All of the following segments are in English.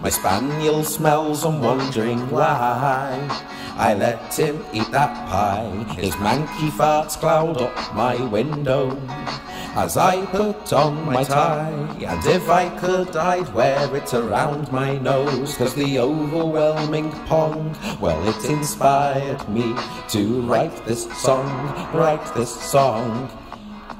My spaniel smells, I'm wondering why. I let him eat that pie. His manky farts cloud up my window as I put on my tie. And if I could, I'd wear it around my nose, cause the overwhelming pong, well, it inspired me to write this song, write this song.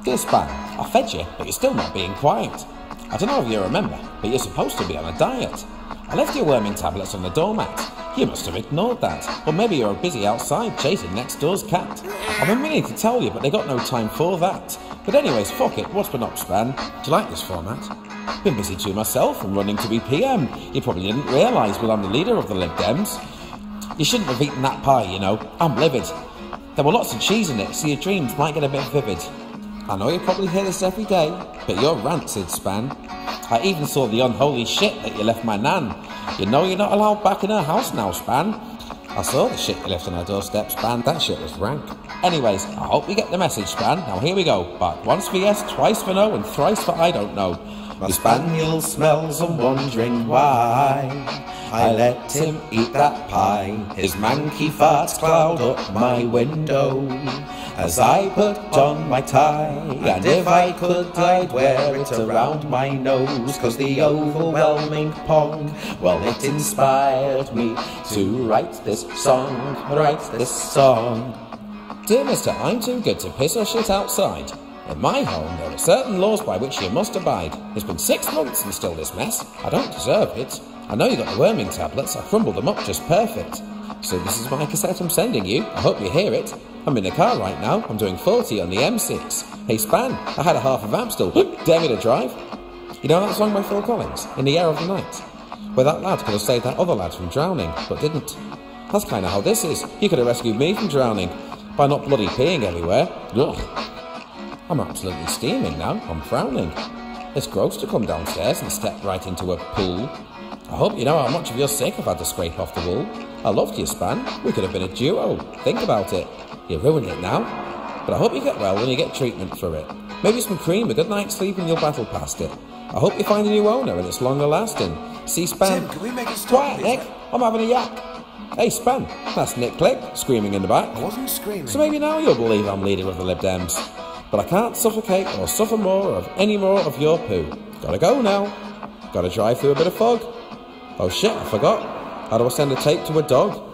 Dear Span, I fed you, but you're still not being quiet. I don't know if you remember, but you're supposed to be on a diet. I left your worming tablets on the doormat. You must have ignored that. Or maybe you're busy outside chasing next door's cat. I've been meaning to tell you, but they got no time for that. But anyways, fuck it, what's been up, Span? Do you like this format? Been busy too myself and running to be PM. You probably didn't realise, but I'm the leader of the Lib Dems. You shouldn't have eaten that pie, you know. I'm livid. There were lots of cheese in it, so your dreams might get a bit vivid. I know you probably hear this every day, but you're rancid, Span. I even saw the unholy shit that you left my nan. You know you're not allowed back in her house now, Span. I saw the shit you left on her doorstep, Span. That shit was rank. Anyways, I hope you get the message, Span. Now here we go. But once for yes, twice for no, and thrice for I don't know. My spaniel smells, I'm wondering why. I let him eat that pie. His manky farts cloud up my window as I put on my tie. And if I could, I'd wear it around my nose, cause the overwhelming pong, well, it inspired me to write this song, write this song. Dear Mister, I'm too good to piss or shit outside. In my home, there are certain laws by which you must abide. It's been six months and still this mess. I don't deserve it. I know you got the worming tablets. I crumbled them up just perfect. So this is my cassette I'm sending you. I hope you hear it. I'm in the car right now. I'm doing 40 on the M6. Hey, Span, I had a half of Amstel. Dare me to drive? You know that song by Phil Collins, In the Air of the Night? Where that lad could have saved that other lad from drowning, but didn't. That's kind of how this is. He could have rescued me from drowning by not bloody peeing everywhere. Ugh. I'm absolutely steaming now. I'm frowning. It's gross to come downstairs and step right into a pool. I hope you know how much of your sick I've had to scrape off the wall. I loved you, Span. We could have been a duo. Think about it. You ruined it now. But I hope you get well when you get treatment for it. Maybe some cream, a good night's sleep, and you'll battle past it. I hope you find a new owner and it's longer lasting. See, Span. Tim, can we make it stop? Quiet. Nick. I'm having a yak. Hey, Span. That's Nick Clegg screaming in the back. I wasn't screaming. So maybe now you'll believe I'm leader of the Lib Dems. But I can't suffocate or suffer more of any more of your poo. Gotta go now. Gotta drive through a bit of fog. Oh shit, I forgot. How do I send a tape to a dog?